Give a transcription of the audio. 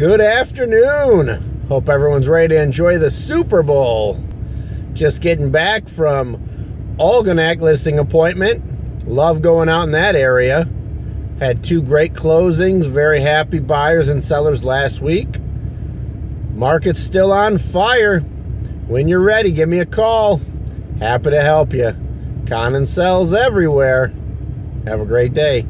Good afternoon. Hope everyone's ready to enjoy the Super Bowl. Just getting back from Algonac listing appointment. Love going out in that area. Had two great closings. Very happy buyers and sellers last week. Market's still on fire. When you're ready, give me a call. Happy to help you. Connon sells everywhere. Have a great day.